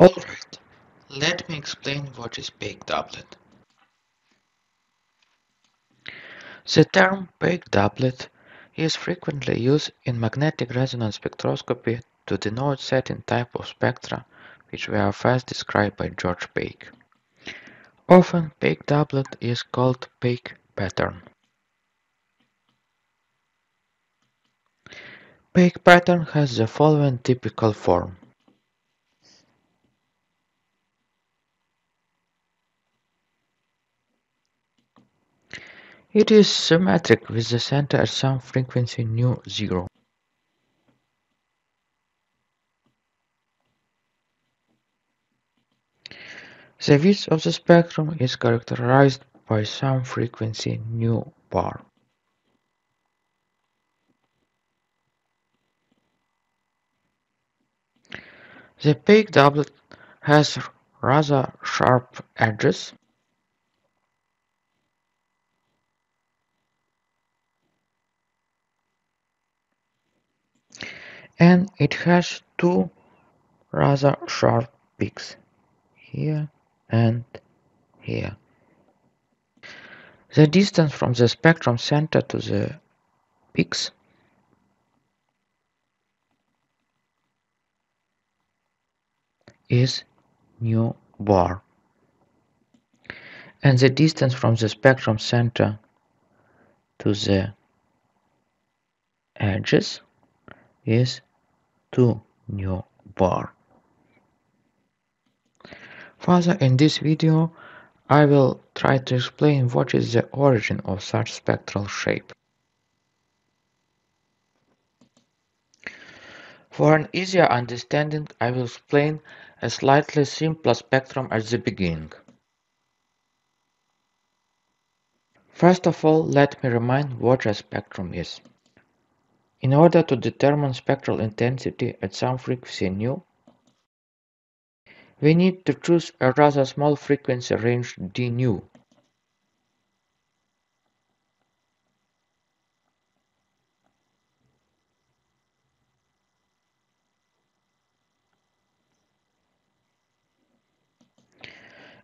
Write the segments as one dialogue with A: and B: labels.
A: Alright, let me explain what is Pake doublet. The term Pake doublet is frequently used in magnetic resonance spectroscopy to denote certain type of spectra which were first described by George Pake. Often Pake doublet is called Pake pattern. Pake pattern has the following typical form. It is symmetric with the center at some frequency nu zero. The width of the spectrum is characterized by some frequency nu bar. The Pake doublet has rather sharp edges and it has two rather sharp peaks here and here. The distance from the spectrum center to the peaks is nu bar and the distance from the spectrum center to the edges is 2 nu bar. Further in this video I will try to explain what is the origin of such spectral shape. For an easier understanding I will explain a slightly simpler spectrum at the beginning. First of all, let me remind what a spectrum is. In order to determine spectral intensity at some frequency nu, we need to choose a rather small frequency range d nu.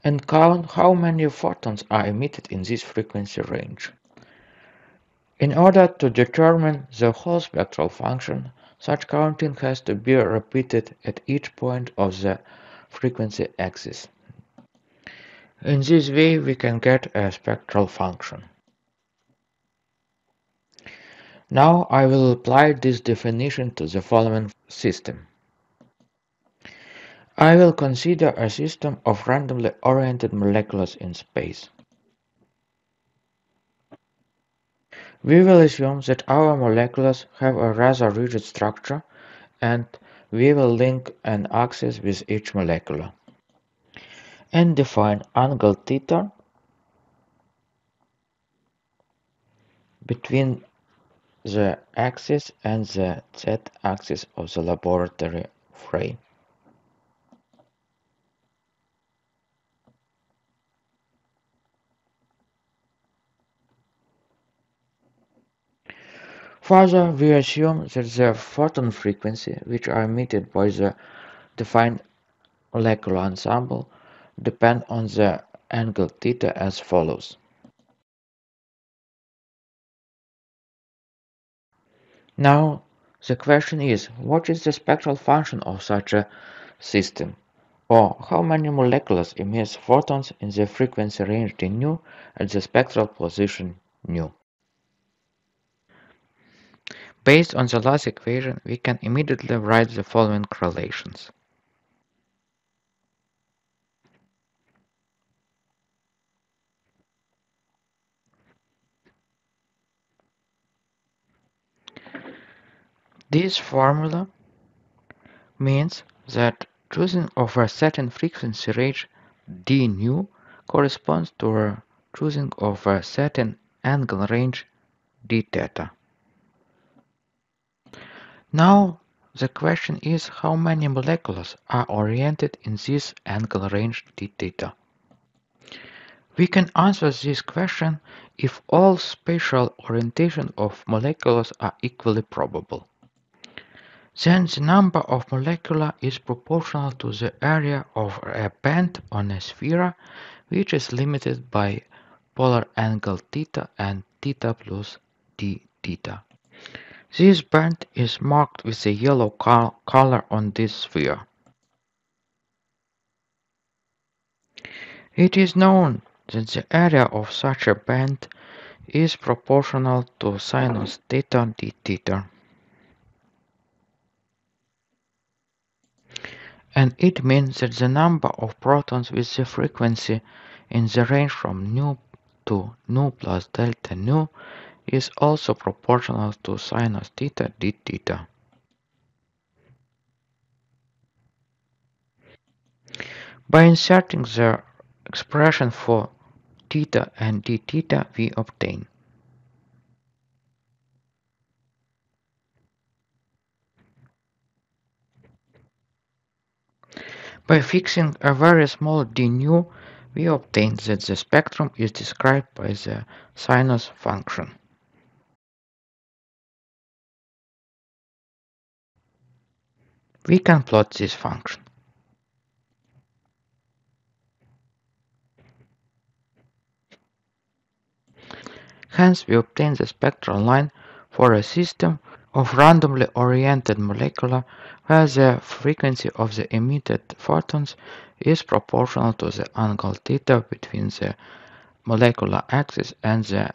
A: and count how many photons are emitted in this frequency range. In order to determine the whole spectral function, such counting has to be repeated at each point of the frequency axis. In this way, we can get a spectral function. Now I will apply this definition to the following system. I will consider a system of randomly oriented molecules in space. We will assume that our molecules have a rather rigid structure and we will link an axis with each molecule and define angle theta between the axis and the z-axis of the laboratory frame. Further, we assume that the photon frequency, which are emitted by the defined molecular ensemble, depend on the angle theta as follows. Now, the question is, what is the spectral function of such a system? Or how many molecules emit photons in the frequency range nu at the spectral position nu? Based on the last equation, we can immediately write the following correlations. This formula means that choosing of a certain frequency range d nu corresponds to choosing of a certain angle range d theta. Now the question is how many molecules are oriented in this angle range d theta. We can answer this question if all spatial orientation of molecules are equally probable. then the number of molecula is proportional to the area of a band on a sphere which is limited by polar angle theta and theta plus d theta. This band is marked with a yellow color on this sphere. It is known that the area of such a band is proportional to sinus theta d theta. And it means that the number of protons with the frequency in the range from nu to nu plus delta nu is also proportional to sinus theta d theta. By inserting the expression for theta and d theta we obtain By fixing a very small d nu, we obtain that the spectrum is described by the sinus function. We can plot this function. Hence, we obtain the spectral line for a system of randomly oriented molecula where the frequency of the emitted photons is proportional to the angle theta between the molecular axis and the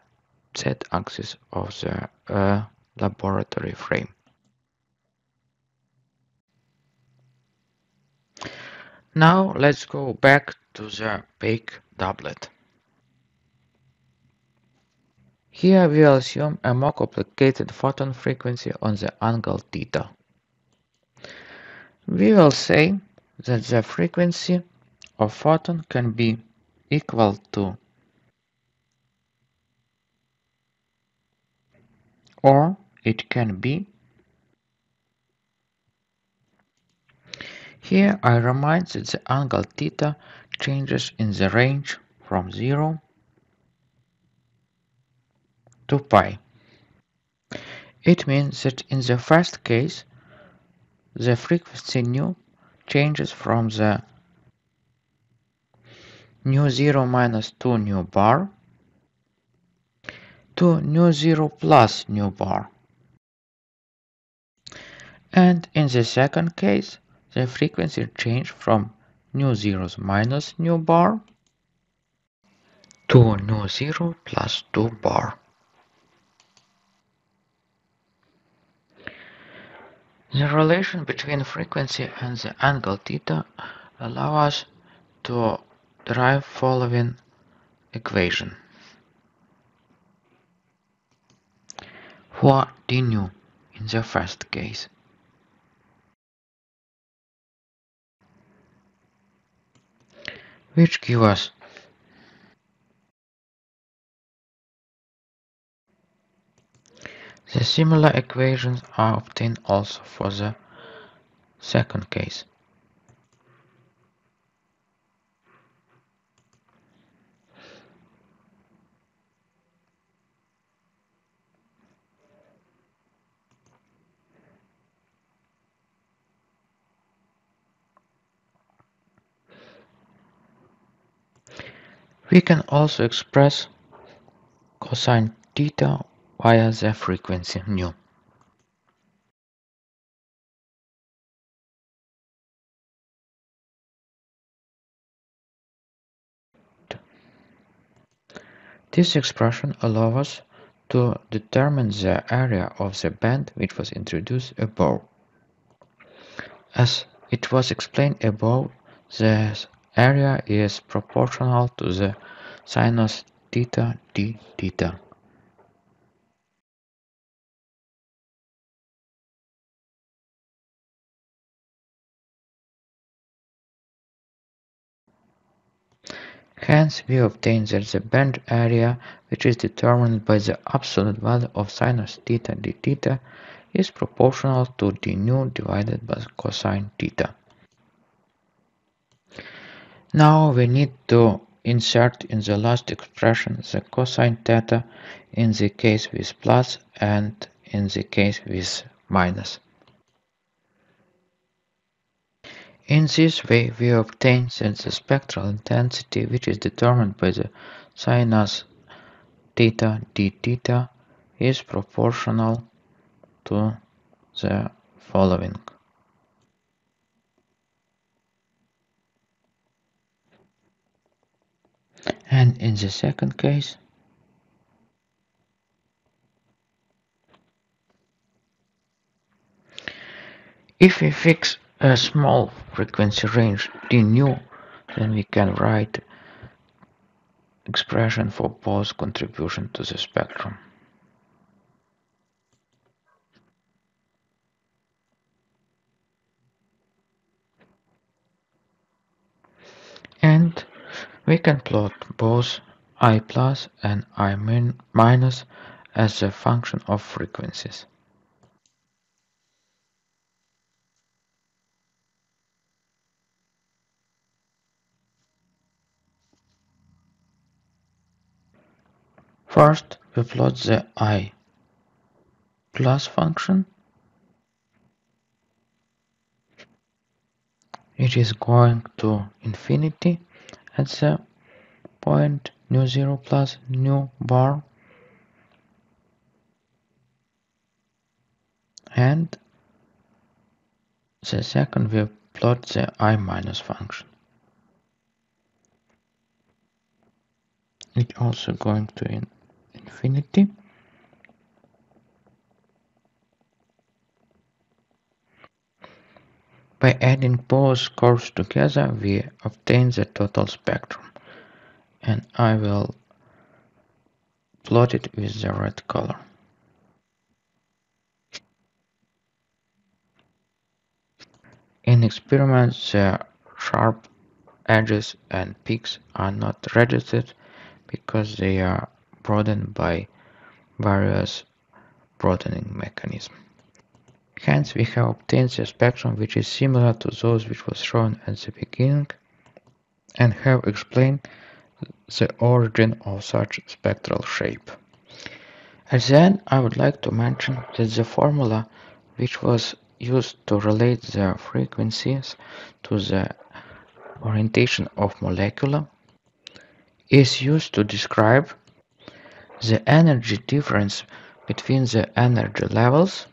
A: z-axis of the uh, laboratory frame. Now let's go back to the Pake doublet. Here we assume a more complicated photon frequency on the angle theta. We will say that the frequency of photon can be equal to or it can be Here I remind that the angle theta changes in the range from 0 to pi. It means that in the first case, the frequency nu changes from the nu 0 minus 2 nu bar to nu 0 plus nu bar. And in the second case, the frequency change from nu zeros minus nu bar to nu zero plus 2 bar. The relation between frequency and the angle theta allow us to derive following equation. For d nu in the first case. Which give us the similar equations are obtained also for the second case. We can also express cosine theta via the frequency nu. This expression allows us to determine the area of the band which was introduced above. As it was explained above, the area is proportional to the sinus theta d theta. Hence, we obtain that the band area, which is determined by the absolute value of sinus theta d theta, is proportional to d nu divided by cosine theta. Now we need to insert in the last expression the cosine theta in the case with plus and in the case with minus. In this way, we obtain that the spectral intensity, which is determined by the sinus theta d theta, is proportional to the following. And in the second case, if we fix a small frequency range d nu, then we can write expression for Bose contribution to the spectrum. And we can plot both i plus and i min minus as a function of frequencies. First, we plot the i plus function. It is going to infinity at the point nu 0 plus nu bar and the second we plot the i minus function. It also going to in infinity. By adding both curves together, we obtain the total spectrum. And I will plot it with the red color. In experiments, the sharp edges and peaks are not registered because they are broadened by various broadening mechanisms. Hence, we have obtained the spectrum which is similar to those which was shown at the beginning and have explained the origin of such spectral shape. At the end, I would like to mention that the formula which was used to relate the frequencies to the orientation of molecule is used to describe the energy difference between the energy levels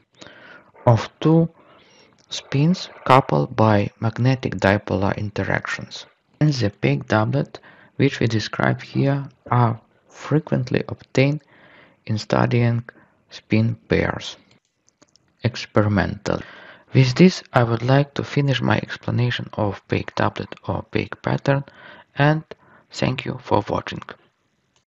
A: of two spins coupled by magnetic dipolar interactions. And the Pake doublet, which we describe here, are frequently obtained in studying spin pairs experimental. With this, I would like to finish my explanation of Pake doublet or Pake pattern and thank you for watching.